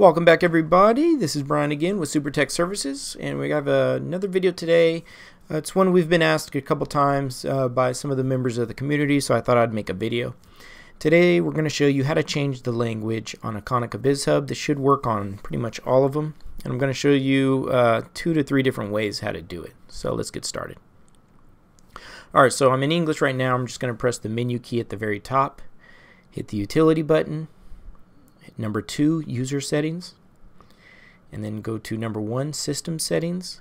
Welcome back everybody. This is Brian again with Supertechs Services and we have another video today. Uh, it's one we've been asked a couple times uh, by some of the members of the community so I thought I'd make a video. Today we're going to show you how to change the language on a Konica BizHub. This should work on pretty much all of them and I'm going to show you uh, two to three different ways how to do it. So let's get started. Alright, so I'm in English right now. I'm just going to press the menu key at the very top, hit the utility button, number two, user settings, and then go to number one, system settings,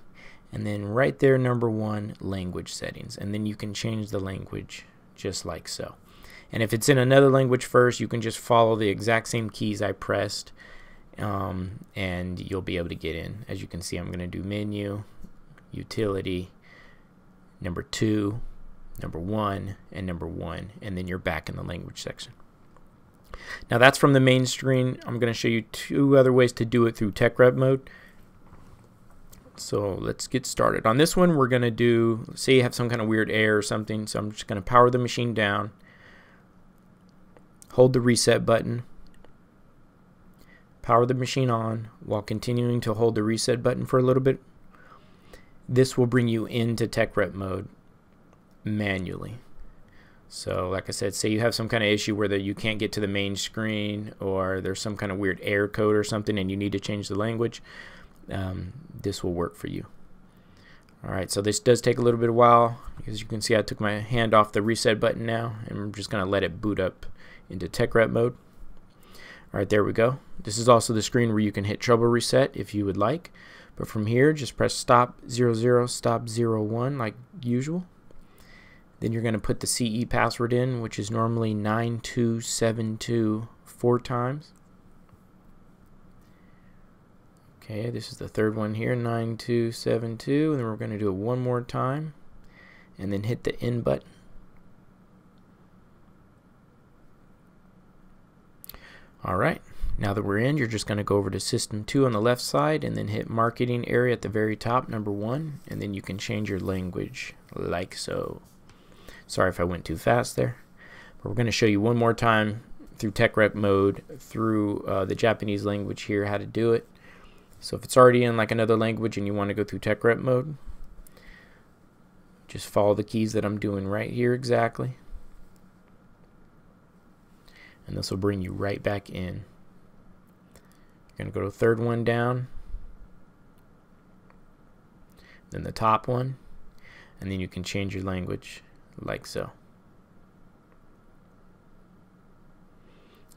and then right there, number one, language settings, and then you can change the language just like so. And if it's in another language first, you can just follow the exact same keys I pressed, um, and you'll be able to get in. As you can see, I'm going to do menu, utility, number two, number one, and number one, and then you're back in the language section. Now that's from the main screen. I'm going to show you two other ways to do it through TechRep mode. So let's get started. On this one, we're going to do, say you have some kind of weird error or something. So I'm just going to power the machine down, hold the reset button, power the machine on while continuing to hold the reset button for a little bit. This will bring you into tech rep mode manually. So like I said, say you have some kind of issue where the, you can't get to the main screen or there's some kind of weird error code or something and you need to change the language, um, this will work for you. Alright, so this does take a little bit of while. As you can see, I took my hand off the reset button now and I'm just going to let it boot up into TechRep mode. Alright, there we go. This is also the screen where you can hit trouble reset if you would like. But from here, just press stop 00, stop 01 like usual. Then you're going to put the CE password in, which is normally 9272 four times. Okay, this is the third one here, 9272, and then we're going to do it one more time, and then hit the end button. Alright, now that we're in, you're just going to go over to System 2 on the left side, and then hit Marketing Area at the very top, number 1, and then you can change your language, like so. Sorry if I went too fast there. But we're going to show you one more time through tech rep mode, through uh, the Japanese language here, how to do it. So if it's already in like another language and you want to go through tech rep mode, just follow the keys that I'm doing right here exactly. And this will bring you right back in. You're going to go to third one down, then the top one, and then you can change your language like so.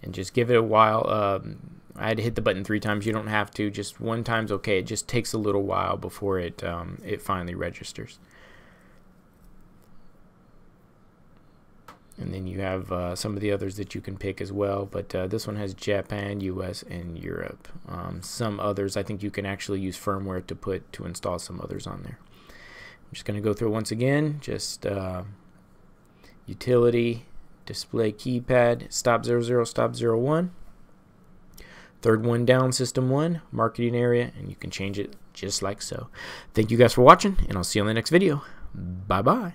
And just give it a while. Um, I had to hit the button three times. You don't have to. Just one time's okay. It just takes a little while before it um, it finally registers. And then you have uh, some of the others that you can pick as well. But uh, this one has Japan, US, and Europe. Um, some others, I think you can actually use firmware to put to install some others on there. I'm just going to go through once again. Just uh, utility, display keypad, stop 00, stop 01. Third one down, system one, marketing area, and you can change it just like so. Thank you guys for watching, and I'll see you on the next video. Bye-bye.